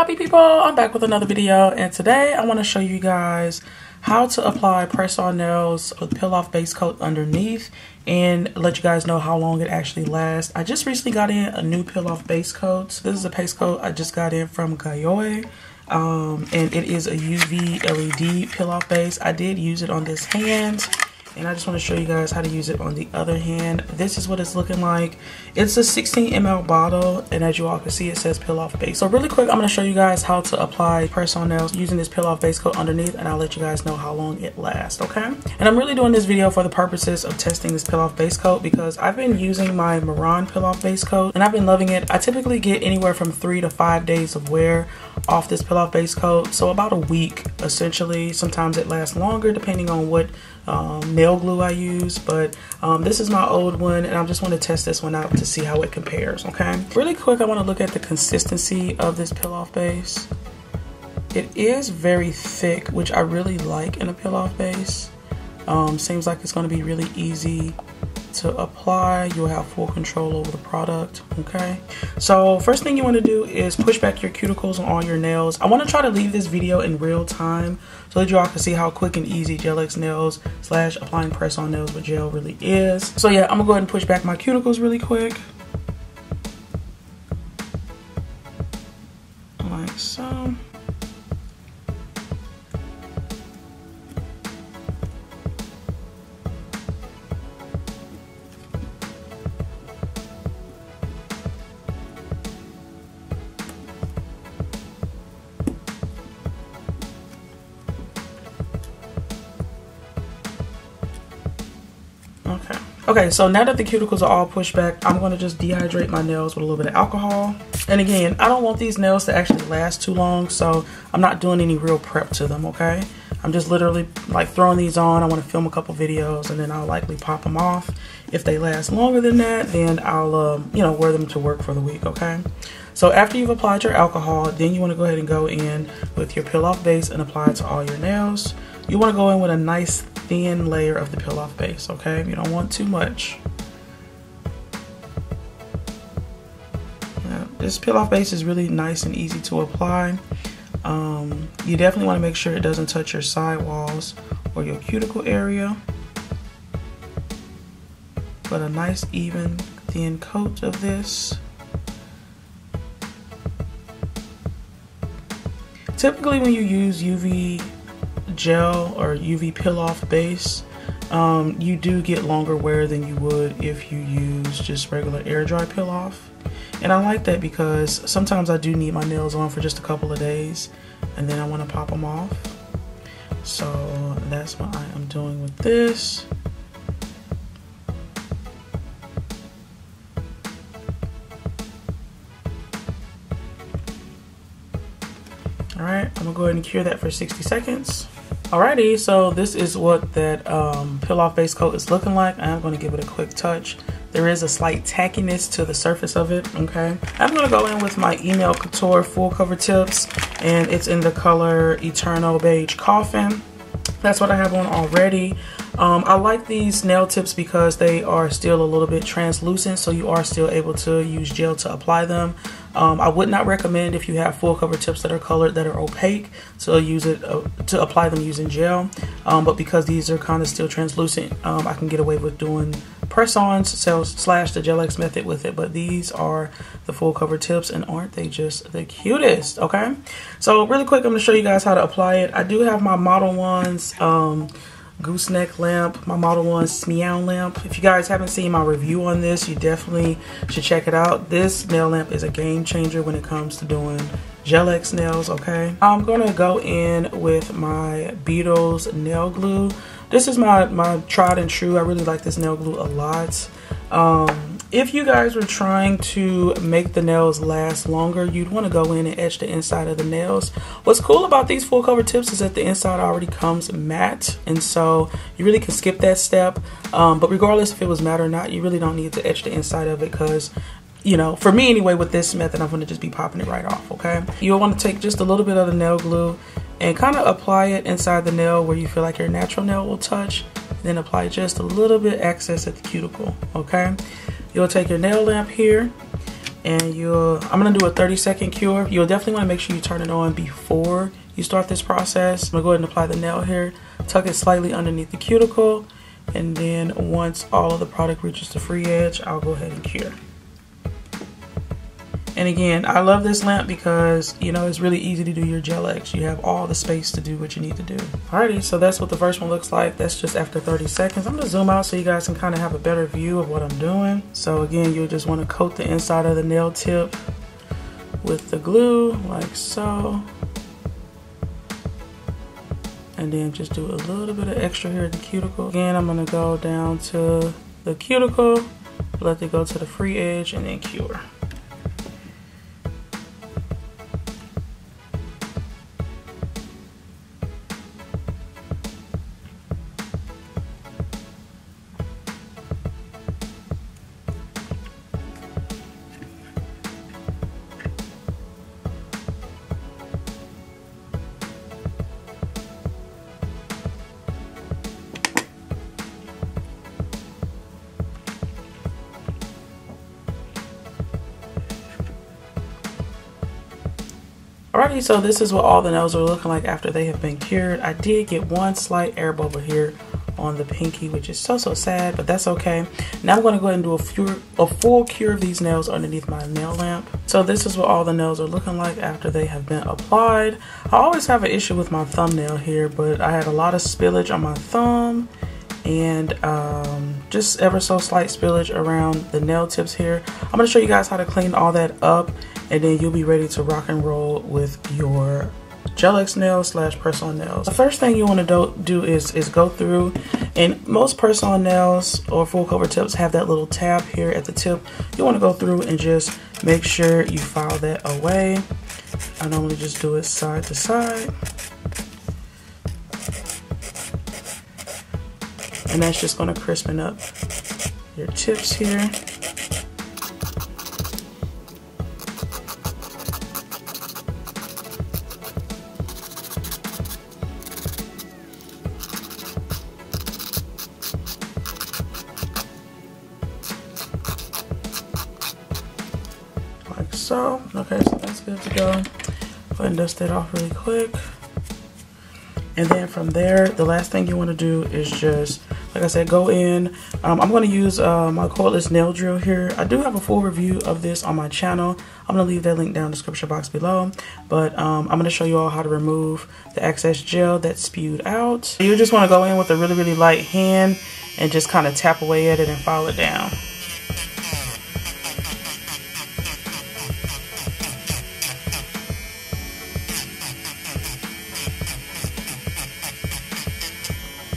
poppy people i'm back with another video and today i want to show you guys how to apply press on nails with peel off base coat underneath and let you guys know how long it actually lasts. I just recently got in a new peel off base coat. This is a base coat i just got in from Gaoy um, and it is a uv led peel off base. I did use it on this hand and I just want to show you guys how to use it on the other hand. This is what it's looking like. It's a 16 ml bottle and as you all can see it says peel off base. So really quick I'm going to show you guys how to apply press on nails using this peel off base coat underneath and I'll let you guys know how long it lasts okay. And I'm really doing this video for the purposes of testing this peel off base coat because I've been using my Murron peel off base coat and I've been loving it. I typically get anywhere from three to five days of wear off this peel off base coat so about a week essentially. Sometimes it lasts longer depending on what um, nail glue I use, but um, this is my old one and I just want to test this one out to see how it compares, okay? Really quick, I want to look at the consistency of this peel off base. It is very thick, which I really like in a peel off base. Um, seems like it's going to be really easy to apply you'll have full control over the product okay? So first thing you want to do is push back your cuticles on all your nails. I want to try to leave this video in real time so that you all can see how quick and easy Gelx nails slash applying press on nails with gel really is. So yeah I'm gonna go ahead and push back my cuticles really quick Okay. So now that the cuticles are all pushed back, I'm going to just dehydrate my nails with a little bit of alcohol. And again, I don't want these nails to actually last too long, so I'm not doing any real prep to them, okay? I'm just literally like throwing these on. I want to film a couple videos and then I'll likely pop them off. If they last longer than that, then I'll, um, you know, wear them to work for the week, okay? So after you've applied your alcohol, then you want to go ahead and go in with your peel off base and apply it to all your nails. You want to go in with a nice thin layer of the peel off base, okay? You don't want too much. Now, this peel off base is really nice and easy to apply. Um, you definitely want to make sure it doesn't touch your side walls or your cuticle area. But a nice even thin coat of this. Typically when you use UV gel or UV peel off base, um, you do get longer wear than you would if you use just regular air dry peel off. And I like that because sometimes I do need my nails on for just a couple of days and then I want to pop them off. So that's what I am doing with this. All right, I'm gonna go ahead and cure that for 60 seconds. Alrighty, so this is what that um, peel off base coat is looking like. I'm gonna give it a quick touch. There is a slight tackiness to the surface of it, okay? I'm gonna go in with my ENail Couture full cover tips and it's in the color Eternal Beige Coffin. That's what I have on already. Um, I like these nail tips because they are still a little bit translucent so you are still able to use gel to apply them. Um, I would not recommend if you have full cover tips that are colored that are opaque to use it uh, to apply them using gel. Um, but because these are kind of still translucent, um, I can get away with doing press-ons slash the Gelx method with it. But these are the full cover tips and aren't they just the cutest? Okay. So really quick, I'm to show you guys how to apply it. I do have my Modelones um, gooseneck lamp, my Model 1 Smeow lamp. If you guys haven't seen my review on this, you definitely should check it out. This nail lamp is a game changer when it comes to doing Gelx nails, okay? I'm gonna go in with my Beetles nail glue. This is my, my tried and true. I really like this nail glue a lot. Um, if you guys were trying to make the nails last longer, you'd want to go in and etch the inside of the nails. What's cool about these full cover tips is that the inside already comes matte, and so you really can skip that step. Um, but regardless if it was matte or not, you really don't need to etch the inside of it because you know, for me anyway, with this method, I'm going to just be popping it right off, okay? You'll want to take just a little bit of the nail glue and kind of apply it inside the nail where you feel like your natural nail will touch. Then apply just a little bit excess at the cuticle, okay? You'll take your nail lamp here and you'll I'm gonna do a 30 second cure. You'll definitely want to make sure you turn it on before you start this process. I'm gonna go ahead and apply the nail here tuck it slightly underneath the cuticle and then once all of the product reaches the free edge I'll go ahead and cure and again, I love this lamp because, you know, it's really easy to do your gel X. You have all the space to do what you need to do. Alrighty, so that's what the first one looks like. That's just after 30 seconds. I'm gonna zoom out so you guys can kind of have a better view of what I'm doing. So again, you'll just wanna coat the inside of the nail tip with the glue, like so. And then just do a little bit of extra here at the cuticle. Again, I'm gonna go down to the cuticle, let it go to the free edge, and then cure. Alrighty, so this is what all the nails are looking like after they have been cured. I did get one slight air bubble here on the pinky, which is so, so sad, but that's okay. Now I'm gonna go ahead and do a, a full cure of these nails underneath my nail lamp. So this is what all the nails are looking like after they have been applied. I always have an issue with my thumbnail here, but I had a lot of spillage on my thumb and um, just ever so slight spillage around the nail tips here. I'm gonna show you guys how to clean all that up and then you'll be ready to rock and roll with your gel X nails slash press on nails. The first thing you want to do, do is, is go through and most press on nails or full cover tips have that little tab here at the tip. You want to go through and just make sure you file that away. I normally just do it side to side. And that's just going to crispen up your tips here. So. Okay, so that's good to go. Go and dust that off really quick. And then from there, the last thing you want to do is just, like I said, go in. Um, I'm going to use uh, my cordless nail drill here. I do have a full review of this on my channel. I'm going to leave that link down in the description box below. But um, I'm going to show you all how to remove the excess gel that spewed out. You just want to go in with a really, really light hand and just kind of tap away at it and file it down.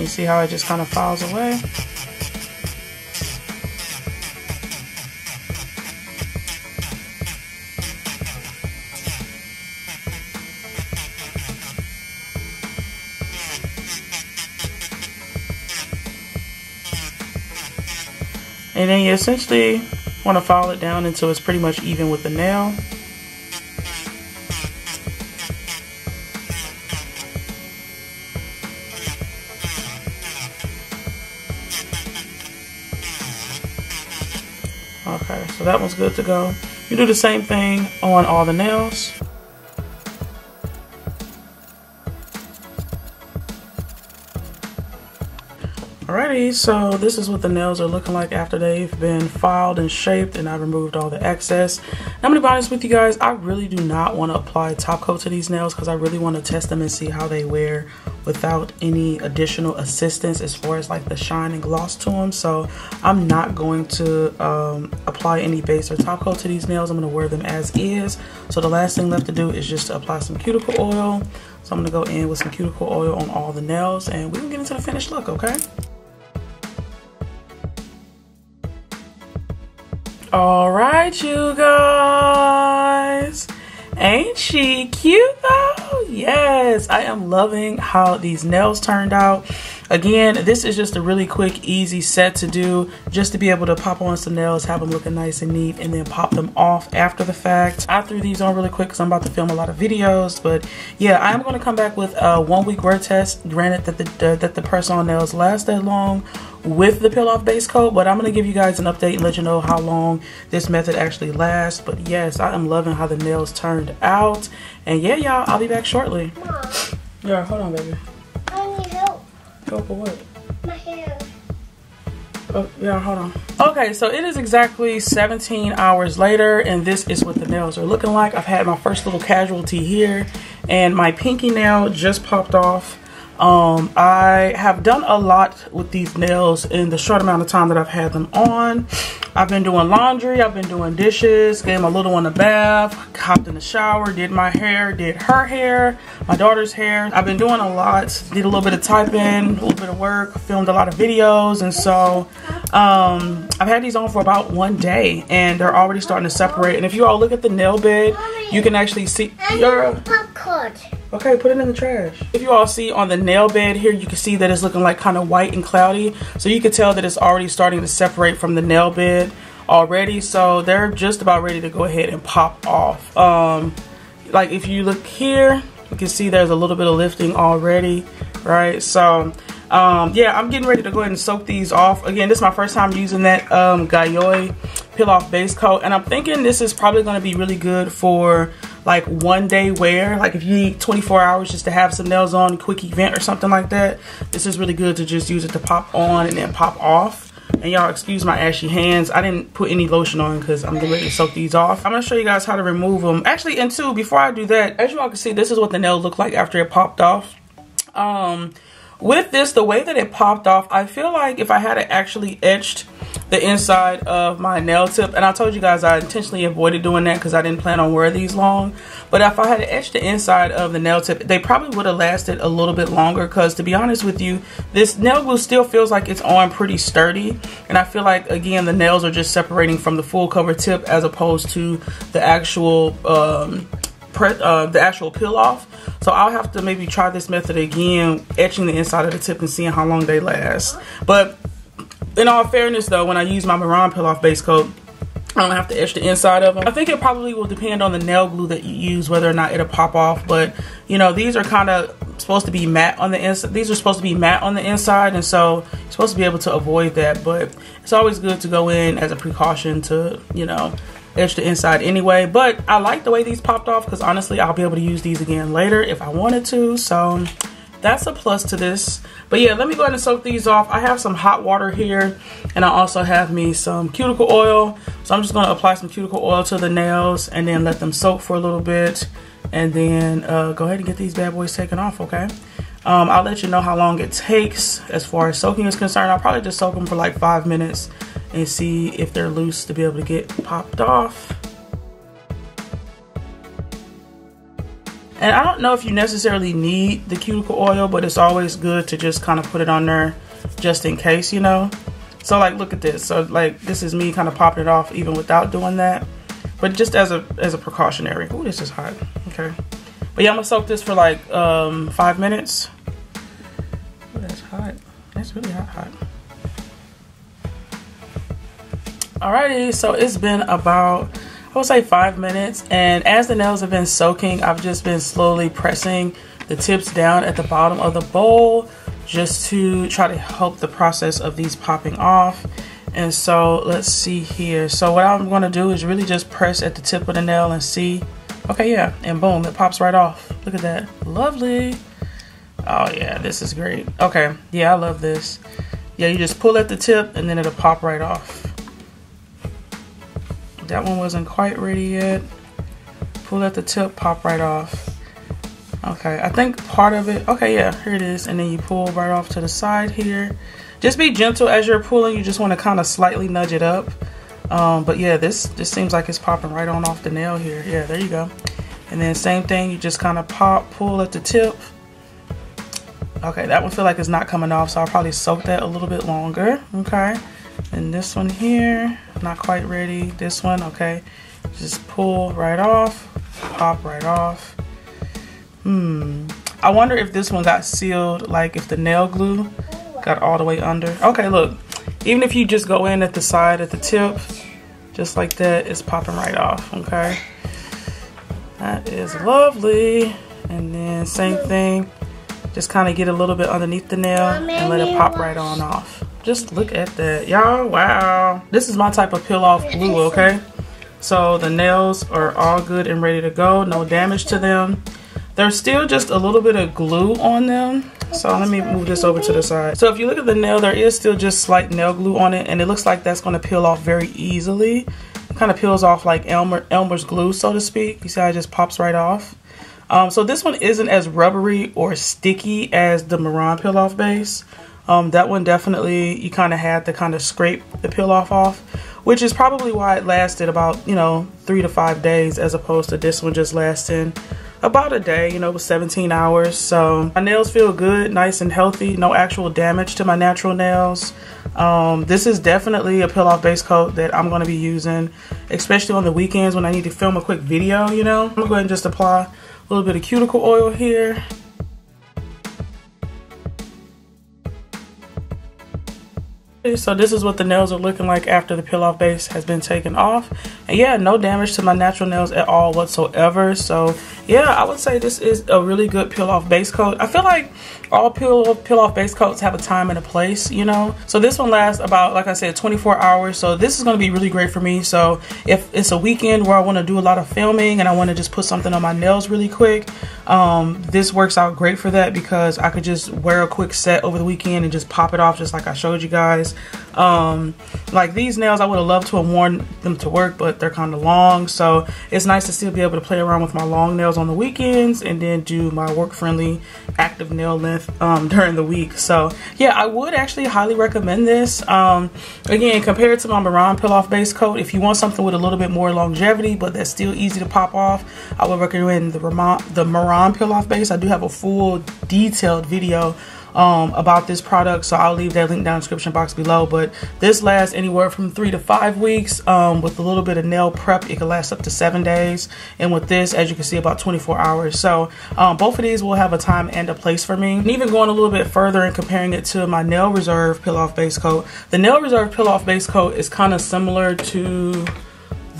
You see how it just kind of files away? And then you essentially want to file it down until it's pretty much even with the nail. Okay, so that one's good to go. You do the same thing on all the nails. So this is what the nails are looking like after they've been filed and shaped and I removed all the excess. I'm gonna be honest with you guys, I really do not want to apply top coat to these nails because I really want to test them and see how they wear without any additional assistance as far as like the shine and gloss to them. So I'm not going to um, apply any base or top coat to these nails. I'm gonna wear them as is. So the last thing left to do is just to apply some cuticle oil. So I'm gonna go in with some cuticle oil on all the nails and we can get into the finished look, okay? All right, you guys. Ain't she cute though? Yes, I am loving how these nails turned out. Again, this is just a really quick, easy set to do just to be able to pop on some nails, have them looking nice and neat, and then pop them off after the fact. I threw these on really quick because I'm about to film a lot of videos, but yeah, I am going to come back with a one week wear test. Granted that the, uh, that the press-on nails last that long with the peel-off base coat, but I'm going to give you guys an update and let you know how long this method actually lasts. But yes, I am loving how the nails turned out. And yeah, y'all, I'll be back shortly. Yeah, hold on, baby. I need help. Go for what? My hair. Oh, yeah, hold on. Okay, so it is exactly 17 hours later, and this is what the nails are looking like. I've had my first little casualty here, and my pinky nail just popped off. Um, I have done a lot with these nails in the short amount of time that I've had them on. I've been doing laundry, I've been doing dishes, gave my little one a bath, hopped in the shower, did my hair, did her hair, my daughter's hair. I've been doing a lot, did a little bit of typing, a little bit of work, filmed a lot of videos, and so um, I've had these on for about one day, and they're already starting to separate. And if you all look at the nail bed, you can actually see. Need popcorn. Okay, put it in the trash. If you all see on the nail bed here, you can see that it's looking like kind of white and cloudy. So you can tell that it's already starting to separate from the nail bed already. So they're just about ready to go ahead and pop off. Um, like if you look here, you can see there's a little bit of lifting already, right? So um, yeah, I'm getting ready to go ahead and soak these off. Again, this is my first time using that um, Gaoy peel off base coat. And I'm thinking this is probably going to be really good for like one day wear. Like if you need 24 hours just to have some nails on, quick event or something like that. This is really good to just use it to pop on and then pop off. And y'all excuse my ashy hands. I didn't put any lotion on because I'm ready to soak these off. I'm going to show you guys how to remove them. Actually, and two, before I do that, as you all can see, this is what the nail looked like after it popped off. Um, with this, the way that it popped off, I feel like if I had it actually etched the inside of my nail tip, and I told you guys I intentionally avoided doing that because I didn't plan on wearing these long. But if I had etched the inside of the nail tip, they probably would have lasted a little bit longer because to be honest with you, this nail glue still feels like it's on pretty sturdy. And I feel like, again, the nails are just separating from the full cover tip as opposed to the actual um, uh, the actual peel off. So I'll have to maybe try this method again, etching the inside of the tip and seeing how long they last. But in all fairness though, when I use my Murron peel off base coat, I don't have to etch the inside of them. I think it probably will depend on the nail glue that you use, whether or not it'll pop off. But, you know, these are kind of supposed to be matte on the inside. These are supposed to be matte on the inside. And so you're supposed to be able to avoid that. But it's always good to go in as a precaution to, you know, etch the inside anyway. But I like the way these popped off because honestly, I'll be able to use these again later if I wanted to. So that's a plus to this. But yeah, let me go ahead and soak these off. I have some hot water here and I also have me some cuticle oil. So I'm just gonna apply some cuticle oil to the nails and then let them soak for a little bit and then uh, go ahead and get these bad boys taken off, okay? Um, I'll let you know how long it takes as far as soaking is concerned. I'll probably just soak them for like five minutes and see if they're loose to be able to get popped off. And I don't know if you necessarily need the cuticle oil, but it's always good to just kind of put it on there just in case, you know. So like, look at this. So like, this is me kind of popping it off even without doing that. But just as a as a precautionary. Oh, this is hot. Okay. But yeah, I'm gonna soak this for like um, five minutes. Oh, that's hot. That's really hot, hot. Alrighty, so it's been about I would say five minutes. And as the nails have been soaking, I've just been slowly pressing the tips down at the bottom of the bowl just to try to help the process of these popping off. And so let's see here. So what I'm going to do is really just press at the tip of the nail and see. Okay, yeah, and boom, it pops right off. Look at that. Lovely. Oh yeah, this is great. Okay, yeah, I love this. Yeah, you just pull at the tip and then it'll pop right off. That one wasn't quite ready yet. Pull at the tip, pop right off. Okay, I think part of it, okay, yeah, here it is. And then you pull right off to the side here. Just be gentle as you're pulling. You just want to kind of slightly nudge it up. Um, but yeah, this, this seems like it's popping right on off the nail here. Yeah, there you go. And then same thing, you just kind of pop, pull at the tip. Okay, that one feel like it's not coming off, so I'll probably soak that a little bit longer. Okay. And this one here, not quite ready. This one, okay. Just pull right off, pop right off. Hmm. I wonder if this one got sealed, like if the nail glue got all the way under. Okay, look, even if you just go in at the side, at the tip, just like that, it's popping right off, okay? That is lovely. And then same thing, just kind of get a little bit underneath the nail and let it pop right on off. Just look at that, y'all, wow. This is my type of peel off glue, okay? So the nails are all good and ready to go, no damage to them. There's still just a little bit of glue on them. So let me move this over to the side. So if you look at the nail, there is still just slight nail glue on it and it looks like that's gonna peel off very easily. It kind of peels off like Elmer, Elmer's glue, so to speak. You see how it just pops right off. Um, so this one isn't as rubbery or sticky as the Murron peel off base. Um, that one definitely, you kind of had to kind of scrape the peel off off, which is probably why it lasted about, you know, three to five days as opposed to this one just lasting about a day, you know, with 17 hours. So my nails feel good, nice and healthy, no actual damage to my natural nails. Um, this is definitely a peel off base coat that I'm going to be using, especially on the weekends when I need to film a quick video, you know. I'm going to go ahead and just apply a little bit of cuticle oil here. So this is what the nails are looking like after the peel off base has been taken off. And yeah, no damage to my natural nails at all whatsoever. So yeah, I would say this is a really good peel off base coat. I feel like all peel, peel off base coats have a time and a place, you know. So this one lasts about, like I said, 24 hours. So this is going to be really great for me. So if it's a weekend where I want to do a lot of filming and I want to just put something on my nails really quick, um, this works out great for that because I could just wear a quick set over the weekend and just pop it off just like I showed you guys. Um, like these nails, I would have loved to have worn them to work, but they're kind of long. So it's nice to still be able to play around with my long nails on the weekends and then do my work-friendly active nail length um, during the week. So yeah, I would actually highly recommend this. Um, again, compared to my Murron Peel Off Base Coat, if you want something with a little bit more longevity, but that's still easy to pop off, I would recommend the, Ramon, the Murron Peel Off Base. I do have a full detailed video um, about this product. So I'll leave that link down in the description box below. But this lasts anywhere from three to five weeks. Um, with a little bit of nail prep, it can last up to seven days. And with this, as you can see, about 24 hours. So um, both of these will have a time and a place for me. And even going a little bit further and comparing it to my Nail Reserve Peel Off Base Coat. The Nail Reserve Peel Off Base Coat is kind of similar to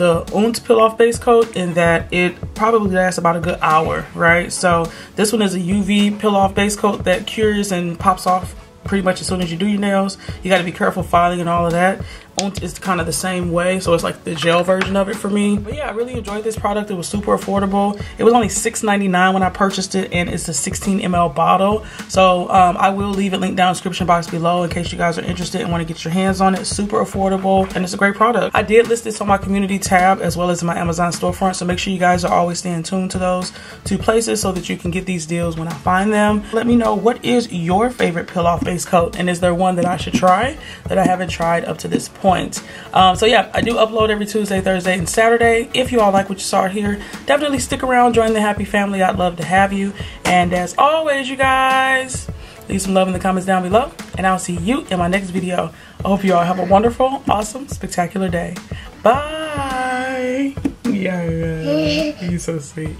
the OONT off base coat in that it probably lasts about a good hour, right? So this one is a UV off base coat that cures and pops off pretty much as soon as you do your nails. You got to be careful filing and all of that. It's kind of the same way, so it's like the gel version of it for me. But yeah, I really enjoyed this product. It was super affordable. It was only $6.99 when I purchased it, and it's a 16 ml bottle. So um, I will leave it linked down in the description box below in case you guys are interested and want to get your hands on it. Super affordable, and it's a great product. I did list this on my community tab as well as my Amazon storefront, so make sure you guys are always staying tuned to those two places so that you can get these deals when I find them. Let me know what is your favorite peel off base coat, and is there one that I should try that I haven't tried up to this point? Point. Um, so yeah, I do upload every Tuesday, Thursday, and Saturday. If you all like what you saw here, definitely stick around, join the happy family. I'd love to have you. And as always, you guys, leave some love in the comments down below. And I'll see you in my next video. I hope you all have a wonderful, awesome, spectacular day. Bye. Yeah, yeah. You're so sweet.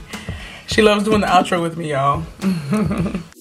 She loves doing the outro with me, y'all.